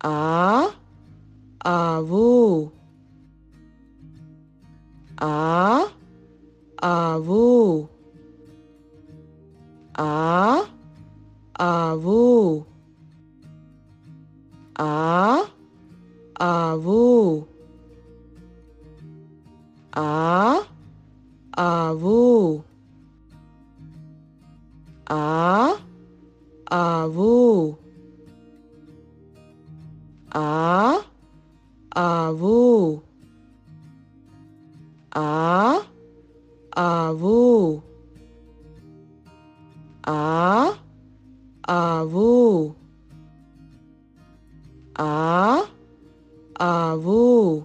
ಆ ಆವು ಆ ಆವು ಆ ಆವು ಆ ಆವು ಆ ಆವು ಆ ಆವು a avu a avu a avu a avu